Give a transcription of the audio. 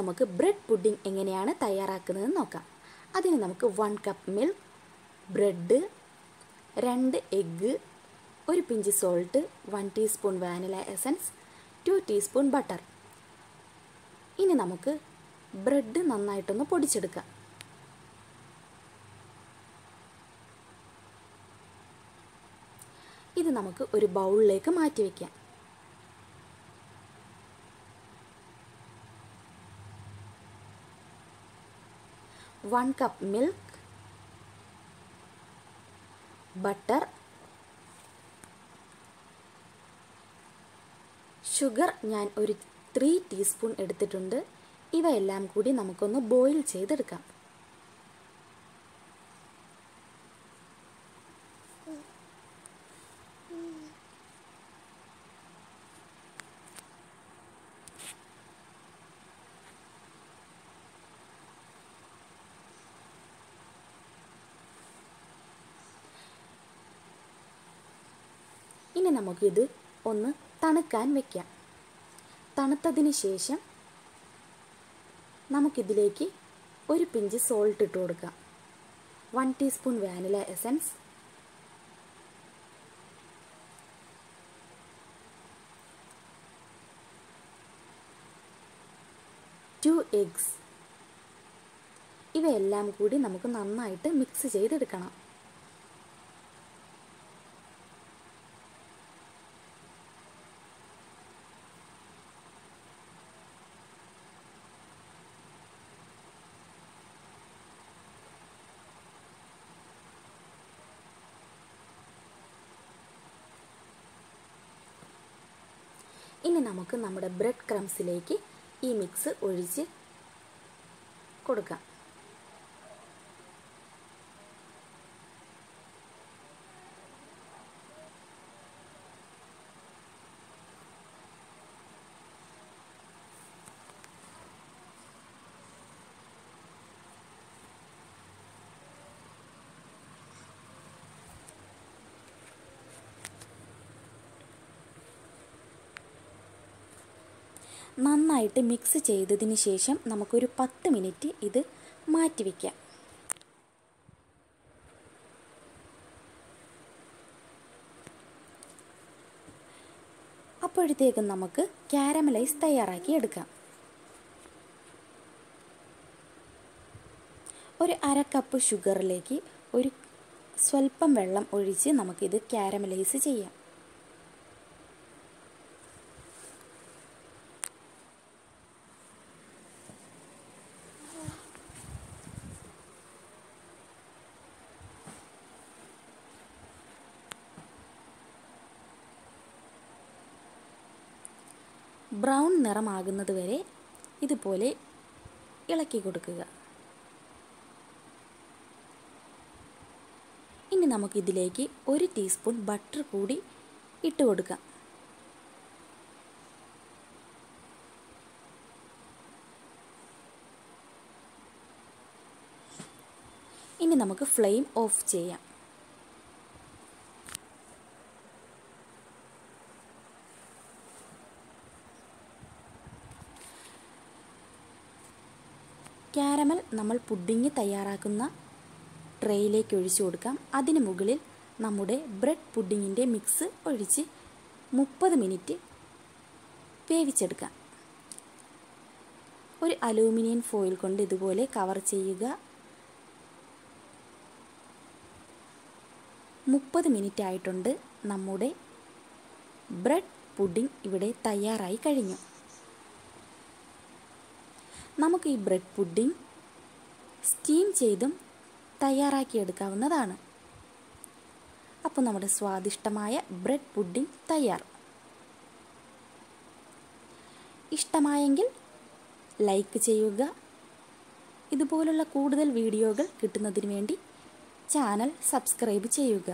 നമുക്ക് bread pudding എങ്ങനെയാണ് തയ്യാറാക്കുന്നതെന്ന് നോക്കാം. അതിന് നമുക്ക് വൺ കപ്പ് മിൽക്ക് ബ്രെഡ് രണ്ട് എഗ്ഗ് ഒരു pinch salt one teaspoon vanilla essence two teaspoon butter ഇനി നമുക്ക് ബ്രെഡ് നന്നായിട്ടൊന്ന് പൊടിച്ചെടുക്കാം. ഇത് നമുക്ക് ഒരു ബൗളിലേക്ക് മാറ്റി വയ്ക്കാം one cup milk butter sugar ഞാൻ ഒരു ത്രീ ടീസ്പൂൺ എടുത്തിട്ടുണ്ട്. ഇവയെല്ലാം കൂടി നമുക്കൊന്ന് ബോയിൽ ചെയ്തെടുക്കാം. ഇനി നമുക്കിത് ഒന്ന് തണുക്കാൻ വെക്കാം. തണുത്തതിന് ശേഷം നമുക്കിതിലേക്ക് ഒരു പിഞ്ച് സോൾട്ട് ഇട്ട് കൊടുക്കാം. One teaspoon vanilla essence two eggs ഇവയെല്ലാം കൂടി നമുക്ക് നന്നായിട്ട് മിക്സ് ചെയ്തെടുക്കണം. ഇനി നമുക്ക് നമ്മുടെ ബ്രെഡ് ക്രംസിലേക്ക് ഈ മിക്സ് ഒഴിച്ച് കൊടുക്കാം. നന്നായിട്ട് മിക്സ് ചെയ്തതിന് ശേഷം നമുക്കൊരു പത്ത് മിനിറ്റ് ഇത് മാറ്റി വയ്ക്കാം അപ്പോഴത്തേക്കും നമുക്ക് ക്യാരമലൈസ് തയ്യാറാക്കി എടുക്കാം. ഒരു അര കപ്പ് ഷുഗറിലേക്ക് ഒരു സ്വല്പം വെള്ളം ഒഴിച്ച് നമുക്കിത് ക്യാരമലൈസ് ചെയ്യാം. ബ്രൗൺ നിറമാകുന്നത് വരെ ഇതുപോലെ ഇളക്കി കൊടുക്കുക. ഇനി നമുക്കിതിലേക്ക് ഒരു ടീസ്പൂൺ ബട്ടർ കൂടി ഇട്ട് കൊടുക്കാം. ഇനി നമുക്ക് ഫ്ലെയിം ഓഫ് ചെയ്യാം. ക്യാരമൽ നമ്മൾ പുഡിങ് തയ്യാറാക്കുന്ന ട്രേയിലേക്ക് ഒഴിച്ചു കൊടുക്കാം. അതിന് മുകളിൽ നമ്മുടെ ബ്രെഡ് പുഡിങ്ങിന്റെ മിക്സ് ഒഴിച്ച് മുപ്പത് മിനിറ്റ് വേവിച്ചെടുക്കാം. ഒരു അലൂമിനിയം ഫോയിൽ കൊണ്ട് ഇതുപോലെ കവർ ചെയ്യുക. മുപ്പത് മിനിറ്റ് ആയിട്ടുണ്ട് നമ്മുടെ ബ്രെഡ് പുഡിംഗ് ഇവിടെ തയ്യാറായി കഴിഞ്ഞു. നമുക്ക് ഈ ബ്രെഡ് പുഡിംഗ് സ്റ്റീം ചെയ്തും തയ്യാറാക്കിയെടുക്കാവുന്നതാണ് അപ്പോൾ നമ്മുടെ സ്വാദിഷ്ടമായ ബ്രെഡ് പുഡിംഗ് തയ്യാർ. ഇഷ്ടമായെങ്കിൽ ലൈക്ക് ചെയ്യുക. ഇതുപോലുള്ള കൂടുതൽ വീഡിയോകൾ കിട്ടുന്നതിന് വേണ്ടി ചാനൽ സബ്സ്ക്രൈബ് ചെയ്യുക.